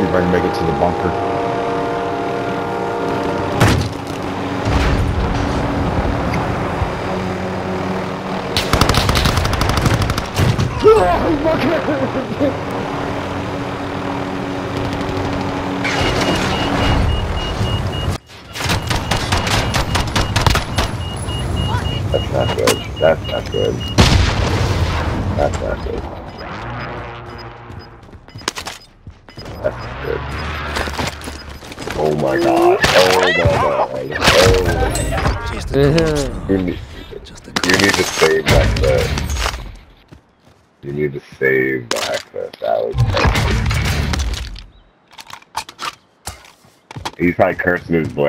See if I can make it to the bunker. That's not good. That's not good. That's not good. That's good. Oh my god. Oh my god. Oh. You need, you need to save access. You need to save that, access, Alex. He's probably cursing his blade.